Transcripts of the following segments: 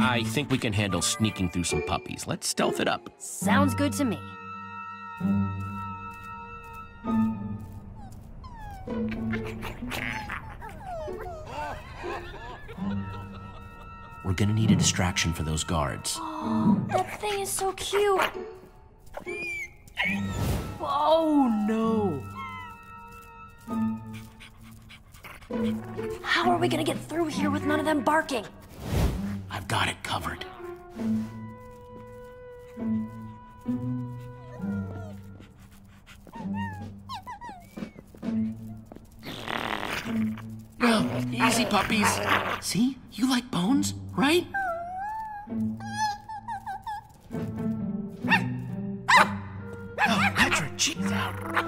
I think we can handle sneaking through some puppies. Let's stealth it up. Sounds good to me. We're gonna need a distraction for those guards. Oh, That thing is so cute. Oh no. How are we gonna get through here with none of them barking? I've got it covered. Easy, puppies. See? You like bones, right? Oh, Petra, cheese out.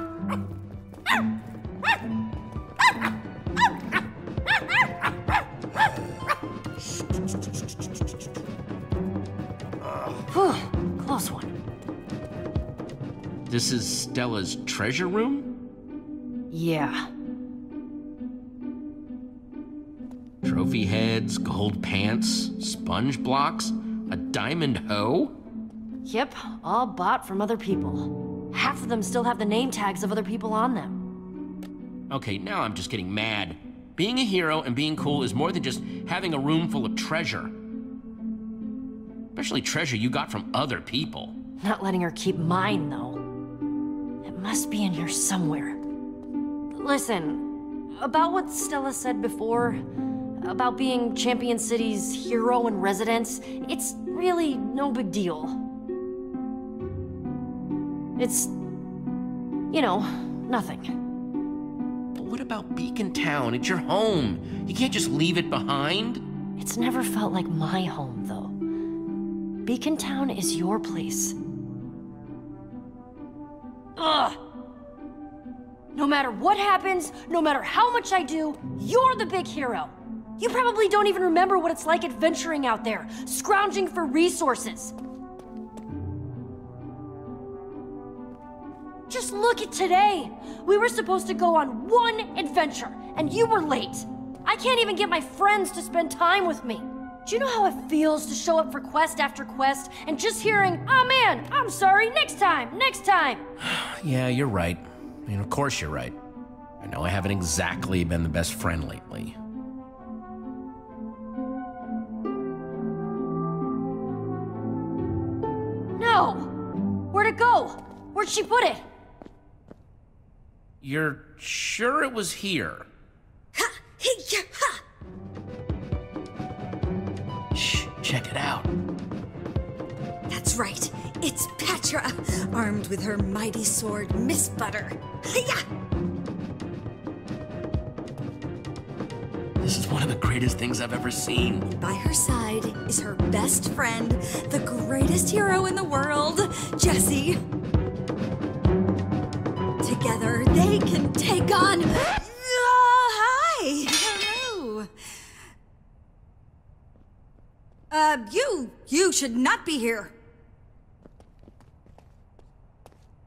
This is Stella's treasure room? Yeah. Trophy heads, gold pants, sponge blocks, a diamond hoe? Yep, all bought from other people. Half of them still have the name tags of other people on them. Okay, now I'm just getting mad. Being a hero and being cool is more than just having a room full of treasure. Especially treasure you got from other people. Not letting her keep mine, though. Must be in here somewhere. Listen, about what Stella said before, about being Champion City's hero in residence, it's really no big deal. It's, you know, nothing. But what about Beacon Town? It's your home. You can't just leave it behind. It's never felt like my home, though. Beacon Town is your place. Ugh! No matter what happens, no matter how much I do, you're the big hero. You probably don't even remember what it's like adventuring out there, scrounging for resources. Just look at today. We were supposed to go on one adventure, and you were late. I can't even get my friends to spend time with me. Do you know how it feels to show up for quest after quest and just hearing, oh man, I'm sorry, next time, next time? Yeah, you're right. I mean, of course you're right. I know I haven't exactly been the best friend lately. No! Where'd it go? Where'd she put it? You're sure it was here? Ha! Yeah, check it out. That's right. It's Petra, armed with her mighty sword, Miss Butter. Yeah. This is one of the greatest things I've ever seen. By her side is her best friend, the greatest hero in the world, Jesse. Together, they can take on. Uh, hi. Hello. Uh, you. You should not be here.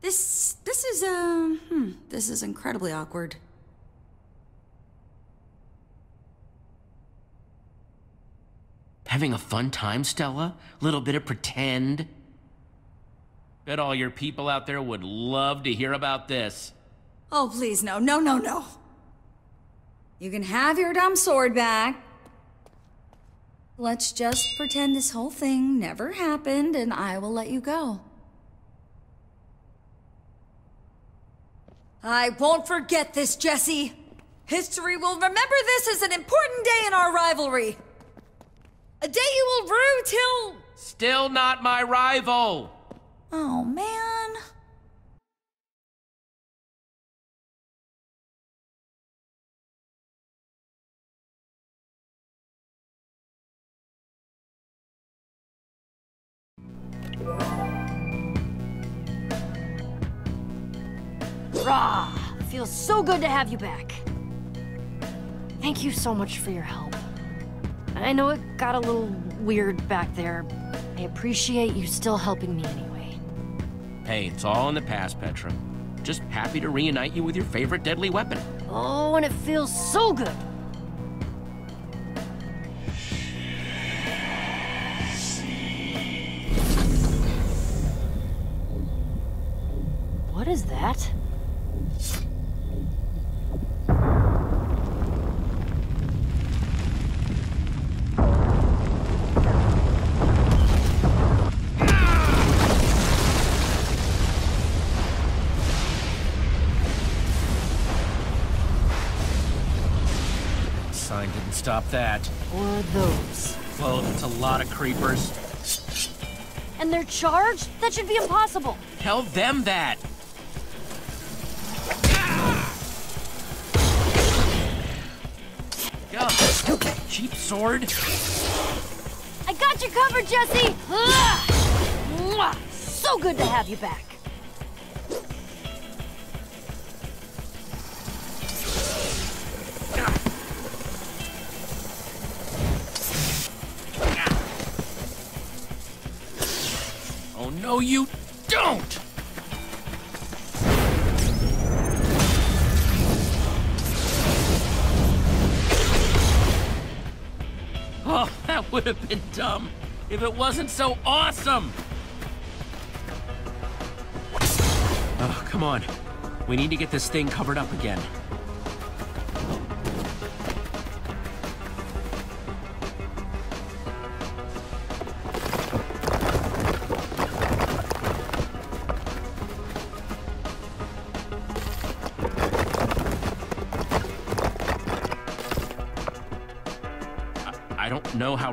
This. This is, um. Hmm, this is incredibly awkward. Having a fun time, Stella? Little bit of pretend? Bet all your people out there would love to hear about this. Oh, please, no, no, no, no. You can have your dumb sword back. Let's just pretend this whole thing never happened and I will let you go. I won't forget this, Jesse. History will remember this as an important day in our rivalry. A day you will rue till. Still not my rival! Oh, man. Rah! Feels so good to have you back. Thank you so much for your help. I know it got a little weird back there. I appreciate you still helping me anyway. Hey, it's all in the past, Petra. Just happy to reunite you with your favorite deadly weapon. Oh, and it feels so good. What is that? Stop that. Or those? Well, it's a lot of creepers. And they're charged? That should be impossible. Tell them that. Go, stupid cheap sword. I got you covered, Jesse! So good to have you back. No, you don't! Oh, that would have been dumb if it wasn't so awesome! Oh, come on. We need to get this thing covered up again.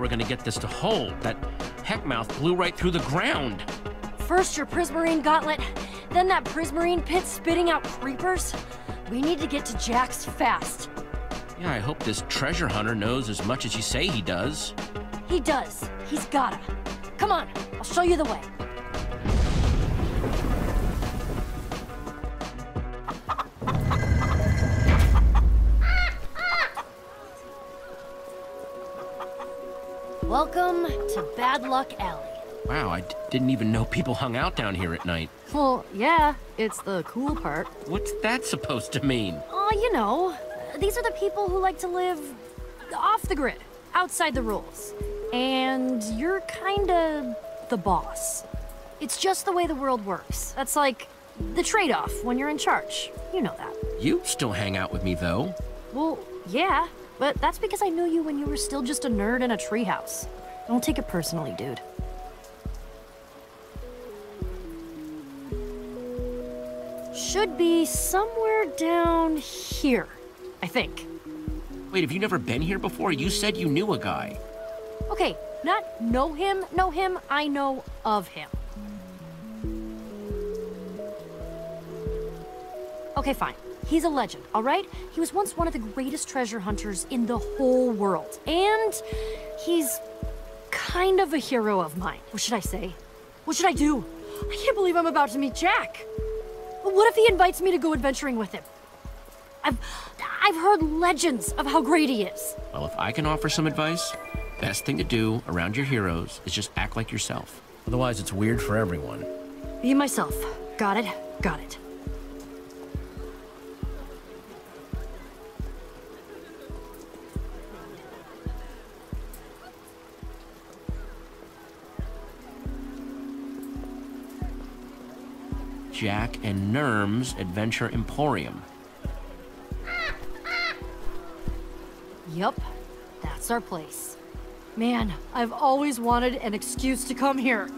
We're gonna get this to hold. That heckmouth blew right through the ground. First your Prismarine gauntlet, then that Prismarine pit spitting out creepers. We need to get to Jack's fast. Yeah, I hope this treasure hunter knows as much as you say he does. He does. He's gotta. Come on, I'll show you the way. Welcome to Bad Luck Alley. Wow, I d- didn't even know people hung out down here at night. Well, yeah, it's the cool part. What's that supposed to mean? Oh, you know, these are the people who like to live off the grid, outside the rules. And you're kinda the boss. It's just the way the world works. That's like the trade off when you're in charge. You know that. You still hang out with me, though. Well, yeah, but that's because I knew you when you were still just a nerd in a treehouse. Don't take it personally, dude. Should be somewhere down here, I think. Wait, have you never been here before? You said you knew a guy. Okay, not know him, know him, I know of him. Okay, fine. He's a legend, all right? He was once one of the greatest treasure hunters in the whole world. And he's kind of a hero of mine. What should I say? What should I do? I can't believe I'm about to meet Jack. But what if he invites me to go adventuring with him? I've I've heard legends of how great he is. Well, if I can offer some advice, best thing to do around your heroes is just act like yourself. Otherwise, it's weird for everyone. Be myself. Got it? Got it. Jack and Nurm's Adventure Emporium. Yup, that's our place. Man, I've always wanted an excuse to come here.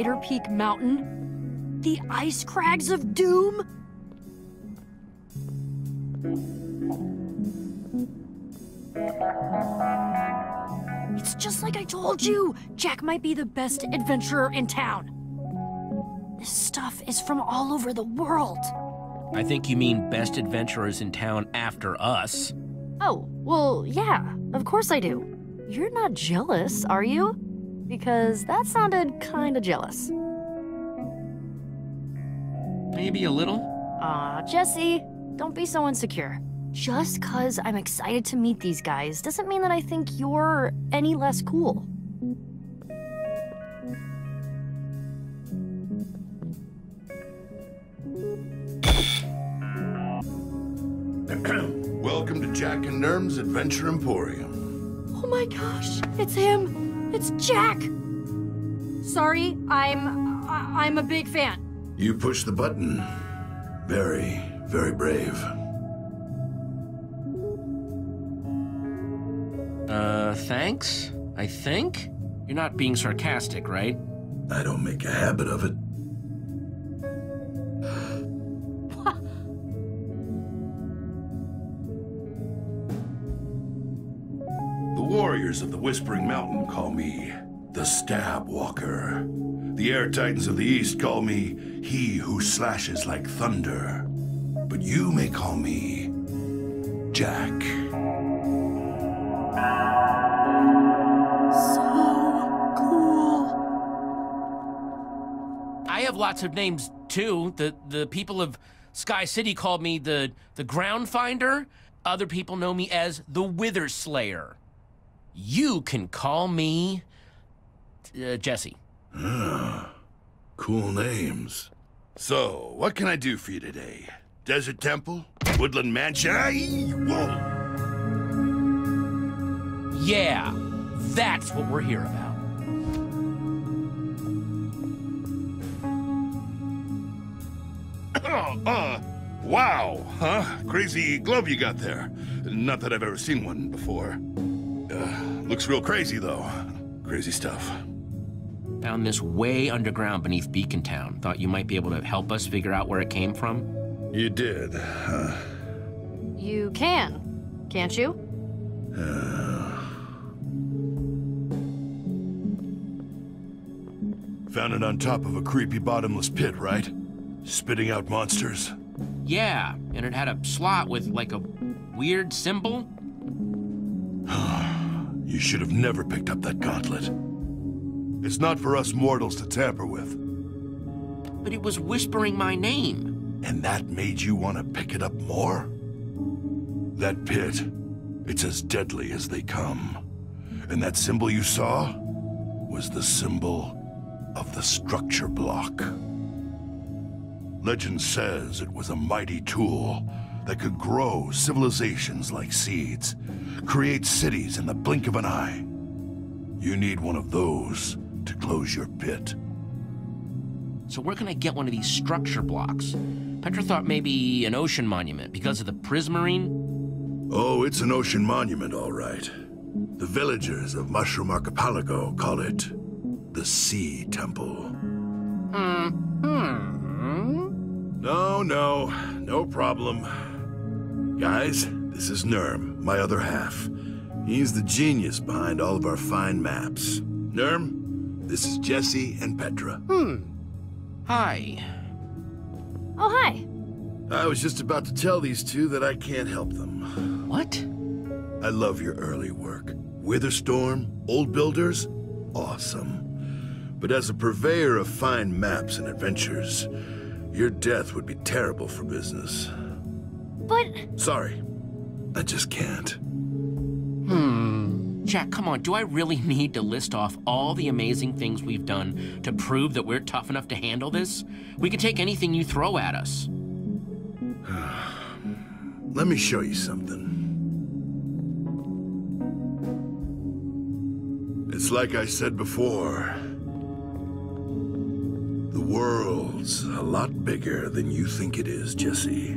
Spider Peak Mountain? The ice crags of doom? It's just like I told you! Jack might be the best adventurer in town. This stuff is from all over the world. I think you mean best adventurers in town after us. Oh, well, yeah, of course I do. You're not jealous, are you? Because that sounded kinda jealous. Maybe a little. Aw, Jesse, don't be so insecure. Just cause I'm excited to meet these guys doesn't mean that I think you're any less cool. Welcome to Jack and Nurm's Adventure Emporium. Oh my gosh, it's him. It's Jack. Sorry, I'm I- I'm a big fan. You pushed the button. Very, very brave. Uh, thanks? I think? You're not being sarcastic, right? I don't make a habit of it. Warriors of the Whispering Mountain call me the Stab Walker. The Air Titans of the East call me He Who Slashes Like Thunder. But you may call me Jack. So cool. I have lots of names too. The the people of Sky City called me the the Ground Finder. Other people know me as the Wither Slayer. You can call me uh, Jesse. Cool names. So, what can I do for you today? Desert Temple? Woodland Mansion? Whoa! Yeah, that's what we're here about. Oh, uh, wow, huh? Crazy glove you got there. Not that I've ever seen one before. Uh, looks real crazy, though. Crazy stuff. Found this way underground beneath Beacon Town. Thought you might be able to help us figure out where it came from. You did, huh? You can, can't you? Found it on top of a creepy bottomless pit, right? Spitting out monsters. Yeah, and it had a slot with like a weird symbol. You should have never picked up that gauntlet. It's not for us mortals to tamper with. But it was whispering my name. And that made you want to pick it up more? That pit, it's as deadly as they come. And that symbol you saw was the symbol of the structure block. Legend says it was a mighty tool that could grow civilizations like seeds, create cities in the blink of an eye. You need one of those to close your pit. So where can gonna get one of these structure blocks. Petra thought maybe an ocean monument because of the prismarine. Oh, it's an ocean monument, all right. The villagers of Mushroom Archipelago call it the Sea Temple. Hmm. No, no, no problem. Guys, this is Nurm, my other half. He's the genius behind all of our fine maps. Nurm, this is Jesse and Petra. Hmm. Hi. Oh, hi. I was just about to tell these two that I can't help them. What? I love your early work. Witherstorm, Old Builders, awesome. But as a purveyor of fine maps and adventures, your death would be terrible for business. But Sorry, I just can't. Hmm. Jack, come on, do I really need to list off all the amazing things we've done to prove that we're tough enough to handle this? We can take anything you throw at us. Let me show you something. It's like I said before. The world's a lot bigger than you think it is, Jesse.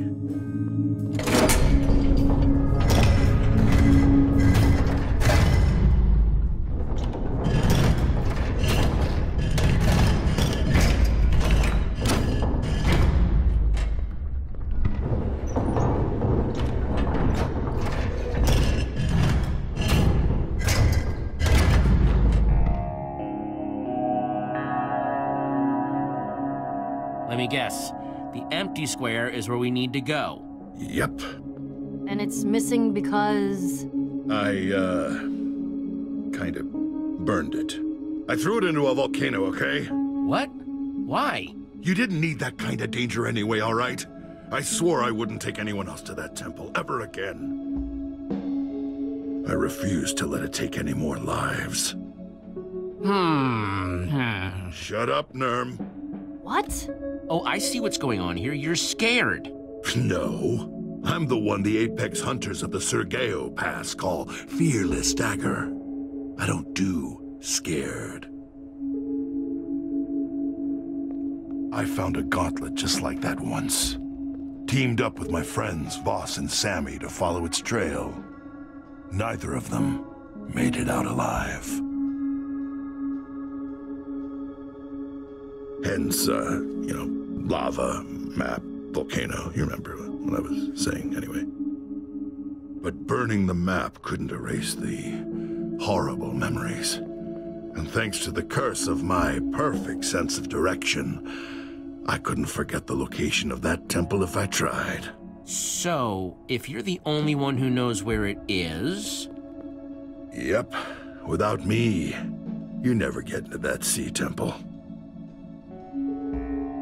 Guess. The empty square is where we need to go. Yep. and it's missing because I, uh. kind of burned it. I threw it into a volcano, okay? What? Why? You didn't need that kind of danger anyway, all right? I swore I wouldn't take anyone else to that temple ever again. I refuse to let it take any more lives. Hmm. Shut up, Nurm. What? Oh, I see what's going on here. You're scared. No. I'm the one the Apex Hunters of the Sergeo Pass call Fearless Dagger. I don't do scared. I found a gauntlet just like that once. Teamed up with my friends Voss and Sammy to follow its trail. Neither of them made it out alive. Hence, uh, you know, lava, map, volcano. You remember what I was saying, anyway. But burning the map couldn't erase the horrible memories. And thanks to the curse of my perfect sense of direction, I couldn't forget the location of that temple if I tried. So, if you're the only one who knows where it is, Yep, without me, you never get into that sea temple.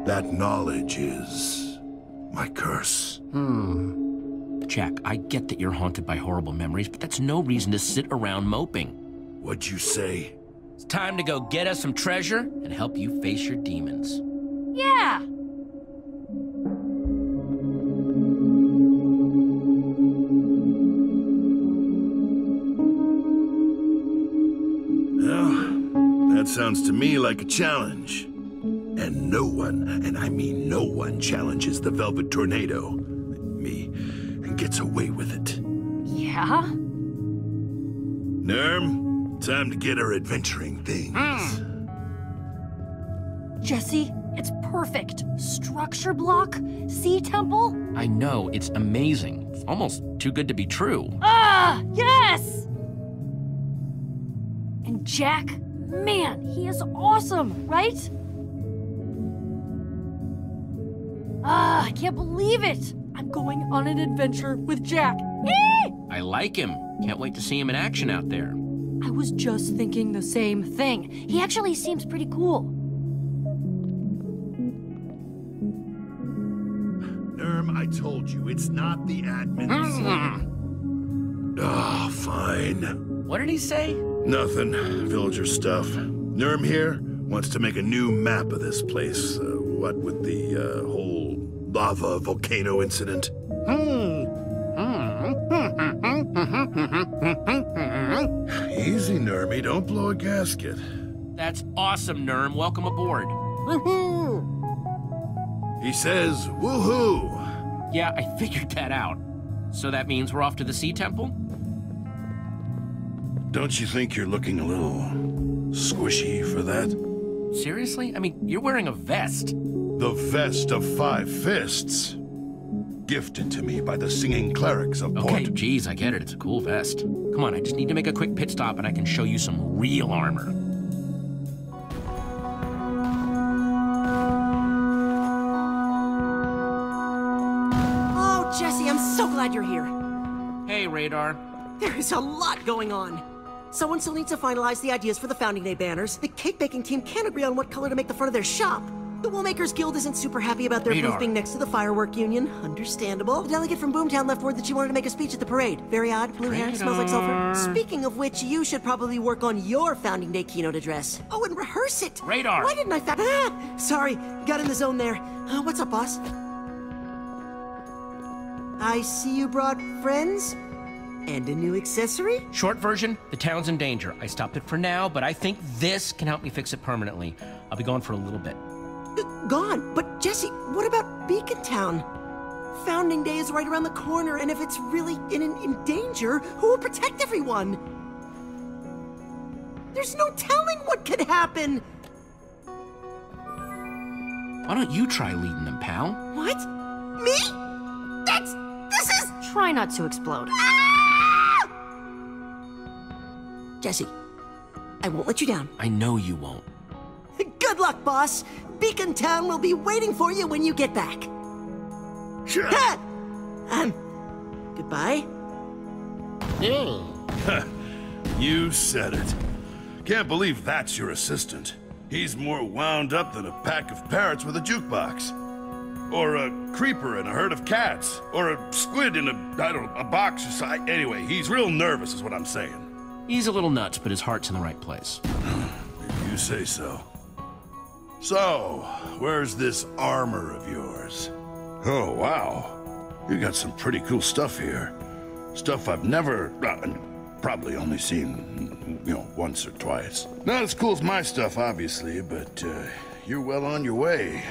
That knowledge is my curse. Hmm. Jack, I get that you're haunted by horrible memories, but that's no reason to sit around moping. What'd you say? It's time to go get us some treasure and help you face your demons. Yeah. Well, that sounds to me like a challenge. And no one, and I mean no one, challenges the Velvet Tornado, me, and gets away with it. Yeah? Nurm, time to get our adventuring things. Jesse, it's perfect. Structure block, sea temple. I know, it's amazing. It's almost too good to be true. Ah, yes! And Jack, man, he is awesome, right? Ah, I can't believe it. I'm going on an adventure with Jack. Eee! I like him. Can't wait to see him in action out there. I was just thinking the same thing. He actually seems pretty cool. Nurm, I told you, it's not the admins. Ah, fine. What did he say? Nothing. Villager stuff. Nurm here wants to make a new map of this place. Uh, what with the uh, whole lava volcano incident. Hmm. Easy, Nurmy. Don't blow a gasket. That's awesome, Nurm. Welcome aboard. Woohoo! He says, woohoo! Yeah, I figured that out. So that means we're off to the Sea Temple? Don't you think you're looking a little squishy for that? Seriously? I mean, you're wearing a vest. The vest of five fists. Gifted to me by the singing clerics of Okay, Port. geez, I get it. It's a cool vest. Come on, I just need to make a quick pit stop and I can show you some real armor. Oh, Jesse, I'm so glad you're here. Hey, Radar. There is a lot going on. Someone still needs to finalize the ideas for the Founding Day banners. The cake baking team can't agree on what color to make the front of their shop. The Woolmakers Guild isn't super happy about their Radar. booth being next to the Firework Union. Understandable. The delegate from Boomtown left word that she wanted to make a speech at the parade. Very odd. Blue hair, smells like sulfur. Speaking of which, you should probably work on your Founding Day keynote address. Oh, and rehearse it. Radar. Why didn't I fa- Ah! Sorry, got in the zone there. Uh, what's up, boss? I see you brought friends? And a new accessory? Short version, the town's in danger. I stopped it for now, but I think this can help me fix it permanently. I'll be gone for a little bit. G- gone. But Jesse, what about Beacon Town? Founding Day is right around the corner, and if it's really in, in, in danger, who will protect everyone? There's no telling what could happen. Why don't you try leading them, pal? What? Me? That's. This is. Try not to explode. Ah! Jesse, I won't let you down. I know you won't. Good luck, boss. Beacon Town will be waiting for you when you get back. Sure. Ha! Um, goodbye. You said it. Can't believe that's your assistant. He's more wound up than a pack of parrots with a jukebox. Or a creeper in a herd of cats. Or a squid in a, I don't know, a box or something. Anyway, he's real nervous, is what I'm saying. He's a little nuts, but his heart's in the right place. If you say so. So, where's this armor of yours? Oh, wow. You got some pretty cool stuff here. Stuff I've never, uh, probably only seen, you know, once or twice. Not as cool as my stuff, obviously, but uh, you're well on your way.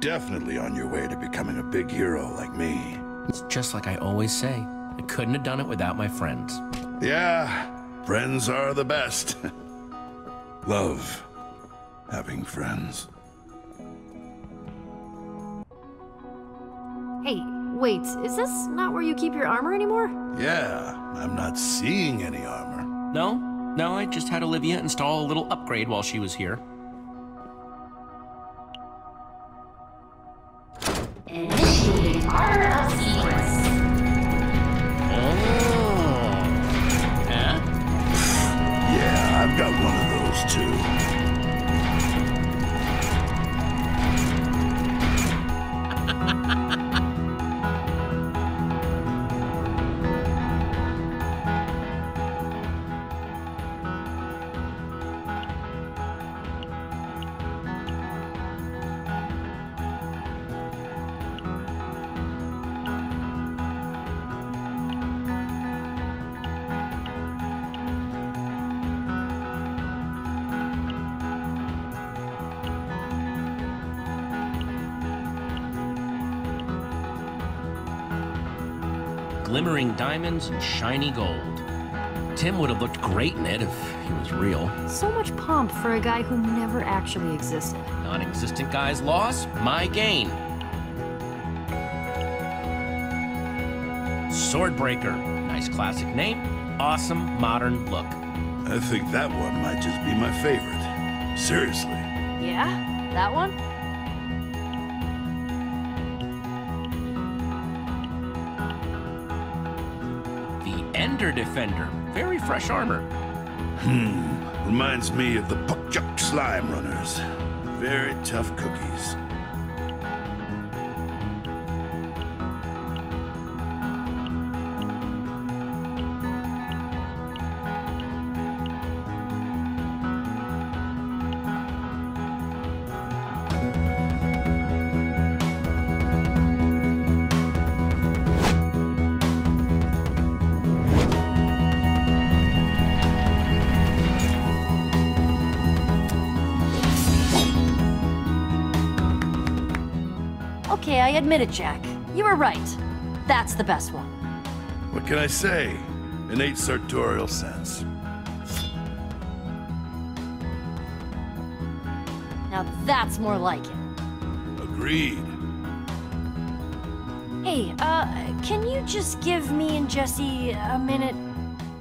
Definitely on your way to becoming a big hero like me. It's just like I always say. I couldn't have done it without my friends. Yeah, friends are the best. Love having friends. Hey, wait, is this not where you keep your armor anymore? Yeah, I'm not seeing any armor. No? No, I just had Olivia install a little upgrade while she was here. Glimmering diamonds and shiny gold. Tim would have looked great in it if he was real. So much pomp for a guy who never actually existed. Non existent guy's loss, my gain. Swordbreaker. Nice classic name. Awesome modern look. I think that one might just be my favorite. Seriously. Yeah? That one? Ender Defender. Very fresh armor. Hmm. Reminds me of the Puckchuck Slime Runners. Very tough cookies. Admit it, Jack. You were right. That's the best one. What can I say? Innate sartorial sense. Now that's more like it. Agreed. Hey, uh, can you just give me and Jesse a minute?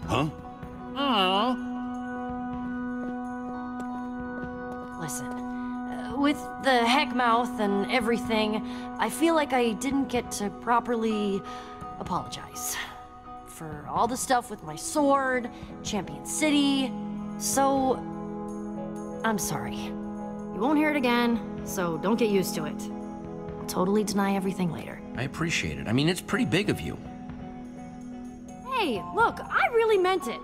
Huh? Listen, with the heck mouth and everything, I feel like I didn't get to properly apologize. For all the stuff with my sword, Champion City. So, I'm sorry. You won't hear it again, so don't get used to it. I'll totally deny everything later. I appreciate it. I mean, it's pretty big of you. Hey, look, I really meant it.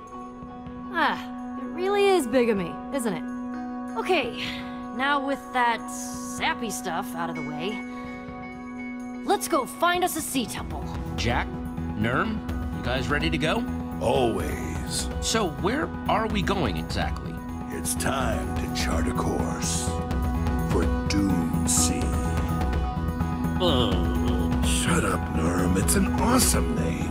Ah, it really is big of me, isn't it? Okay, now with that sappy stuff out of the way, let's go find us a sea temple. Jack, Nurm, you guys ready to go? Always. So, where are we going exactly? It's time to chart a course for Doom Sea. Shut up, Nurm. It's an awesome name.